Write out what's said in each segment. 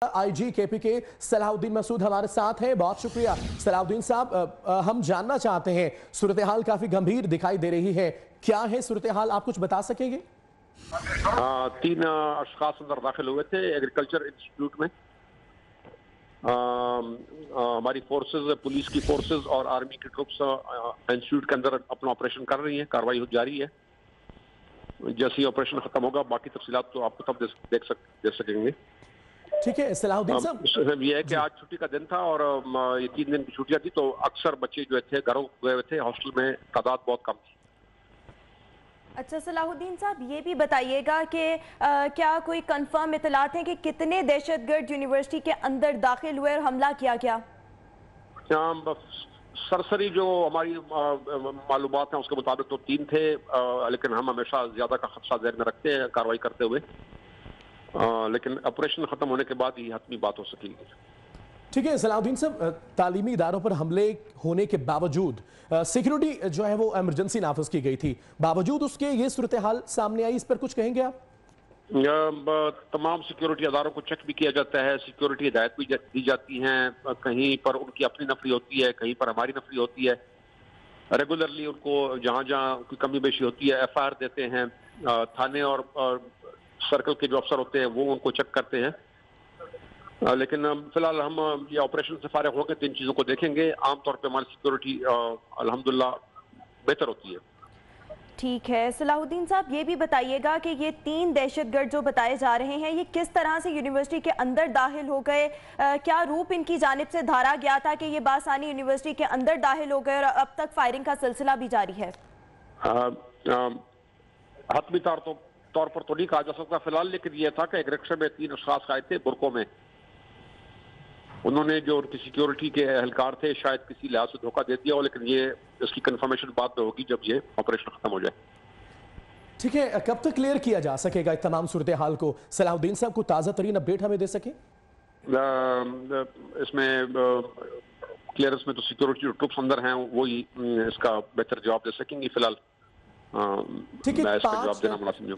آئی جی کے پی کے صلاح الدین مسعود ہمارے ساتھ ہیں۔ بہت شکریہ۔ صلاح الدین صاحب ہم جاننا چاہتے ہیں، صورتحال کافی گمبھیر دکھائی دے رہی ہے۔ کیا ہے صورتحال؟ آپ کچھ بتا سکیں گے؟ ہاں، تین اشخاص اندر داخل ہوئے تھے ایگریکلچر انسٹیٹیوٹ میں۔ ہماری فورسز پولیس کی فورسز اور آرمی کی ٹروپس انسٹیٹیوٹ کے اندر اپنا آپریشن کر رہی ہیں۔ کاروائی جاری ہے۔ جیسے ہی آپریشن ختم ہوگا، باقی تفصیلات تو آپ کو تب دیکھ سکیں گے۔ ٹھیک ہے صلاح الدین صاحب۔ یہ ہے کہ آج چھٹی کا دن تھا اور یہ تین دن کی چھٹیاں تھی تو اکثر بچے جو تھے گھروں گئے ہوئے تھے ہاسٹل میں تعداد بہت کم تھی۔ اچھا صلاح الدین صاحب یہ بھی بتائیے گا کہ کیا کوئی کنفرم اطلاعات ہیں کہ کتنے دہشت گرد یونیورسٹی کے اندر داخل ہوئے اور حملہ کیا کیا سرسری جو ہماری معلومات ہیں اس کے مطابق تو تین تھے لیکن ہم ہمیشہ زیادہ کا خدشہ ذہن میں رکھتے ہیں کاروائی کرتے ہوئے۔ لیکن آپریشن ختم ہونے کے بعد ہی حتمی بات ہو سکے گی۔ ٹھیک ہے صلاح الدین صاحب تعلیمی اداروں پر حملے ہونے کے باوجود سیکیورٹی جو ہے وہ ایمرجنسی نافذ کی گئی تھی۔ باوجود اس کے یہ صورتحال سامنے آئی اس پر کچھ کہیں گے آپ؟ تمام سیکیورٹی اداروں کو چیک بھی کیا جاتا ہے سیکیورٹی ہدایت بھی دی جاتی ہیں۔ کہیں پر ان کی اپنی نفری ہوتی ہے کہیں پر ہماری نفری ہوتی ہے۔ ریگولرلی ان کو جہاں جہاں کوئی کمی بیشی ہوتی ہے ایف آئی آر دیتے ہیں۔ تھانے اور سرکل کے جو افسر ہوتے ہیں وہ ان کو چیک کرتے ہیں۔ لیکن فی الحال ہم یہ آپریشن سے فارغ ہو کے تین چیزوں کو دیکھیں گے۔ عام طور پہ ہماری سیکورٹی الحمدللہ بہتر ہوتی ہے۔ ٹھیک ہے۔ صلاح الدین صاحب یہ بھی بتائیے گا کہ یہ تین دہشت گرد جو بتائے جا رہے ہیں یہ کس طرح سے یونیورسٹی کے اندر داخل ہو گئے؟ کیا روپ ان کی جانب سے دھارا گیا تھا کہ یہ باسانی یونیورسٹی کے اندر داخل ہو گئے اور اب تک فائرنگ کا سلسلہ بھی جاری ہے؟ حتمی طور تو طور پر تو نہیں کہا جا سکتا فی الحال لیکن یہ تھا کہ ایک رکشے میں تین اشخاص آئے تھے برکوں میں۔ انہوں نے جو ان کی سیکیورٹی کے اہلکار تھے شاید کسی لحاظ سے دھوکہ دے دیا ہو لیکن یہ اس کی کنفرمیشن بات پہ ہوگی جب یہ آپریشن ختم ہو جائے۔ ٹھیک ہے کب تک کلیئر کیا جا سکے گا تمام صورتحال کو؟ صلاح الدین صاحب کو تازہ ترین اپڈیٹ ہمیں دے سکیں؟ اس میں کلیئرنس میں تو سیکیورٹی ٹروپس اندر ہیں وہی اس کا بہتر جواب دے سکیں گی فی الحال۔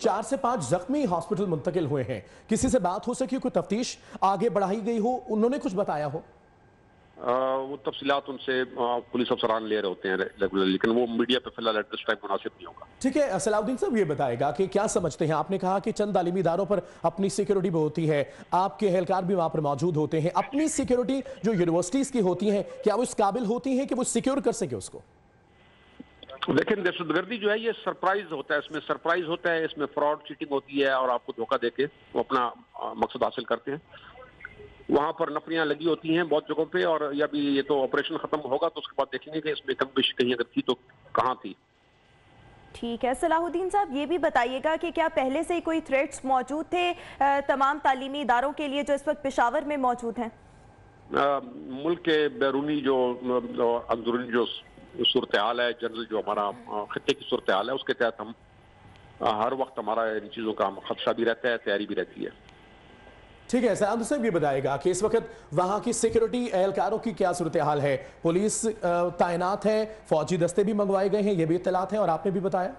چار سے پانچ زخمی ہاسپٹل منتقل ہوئے ہیں۔ کسی سے بات ہو سکی کوئی تفتیش آگے بڑھائی گئی ہو انہوں نے کچھ بتایا ہو؟ وہ تفصیلات ان سے پولیس افسران لے رہے ہوتے ہیں لیکن وہ میڈیا پہ فی الحال ایٹ دس ٹائم مناسب نہیں ہوگا۔ ٹھیک ہے صلاح الدین صاحب یہ بتائے گا کہ کیا سمجھتے ہیں؟ آپ نے کہا کہ چند تعلیمی اداروں پر اپنی سیکیورٹی بھی ہوتی ہے۔ آپ کے اہلکار بھی وہاں پر موجود ہوتے ہیں۔ اپنی سیکیورٹی جو یونیورسٹیز کی ہوتی ہیں کیا وہ اس قابل ہوتی ہیں کہ وہ سیکیور کر سکے اس کو؟ لیکن دہشت گردی جو ہے یہ سرپرائز ہوتا ہے اس میں سرپرائز ہوتا ہے اس میں فراڈ چیٹنگ ہوتی ہے اور آپ کو دھوکہ دے کے وہ اپنا مقصد حاصل کرتے ہیں۔ وہاں پر نفریاں لگی ہوتی ہیں بہت جگہوں پہ اور یا بھی یہ تو آپریشن ختم ہوگا تو اس کے بعد دیکھیں گے کہ اس میں کم بیشی کہیں اگر تھی تو کہاں تھی۔ ٹھیک ہے صلاح الدین صاحب یہ بھی بتائیے گا کہ کیا پہلے سے کوئی تھریٹس موجود تھے تمام تعلیمی اداروں کے لیے جو اس وقت پشاور میں موجود ہیں؟ ملک کے بیرونی جو اندرونی جو صورتحال ہے جنرل جو ہمارا خطے کی صورتحال ہے اس کے تحت ہم ہر وقت ہمارا ان چیزوں کا خدشہ بھی رہتا ہے تیاری بھی رہتی ہے۔ ٹھیک ہے سیاد صاحب یہ بتائے گا کہ اس وقت وہاں کی سیکیورٹی اہلکاروں کی کیا صورتحال ہے؟ پولیس تعینات ہے فوجی دستے بھی منگوائے گئے ہیں یہ بھی اطلاعات ہیں اور آپ نے بھی بتایا؟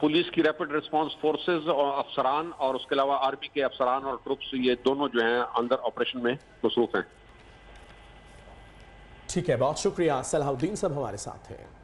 پولیس کی ریپڈ ریسپانس فورسز اور افسران اور اس کے علاوہ آرمی کے افسران اور ٹروپس یہ دونوں جو ہیں اندر آپریشن میں مصروف ہیں۔ ٹھیک ہے بہت شکریہ صلاح الدین صاحب ہمارے ساتھ ہیں۔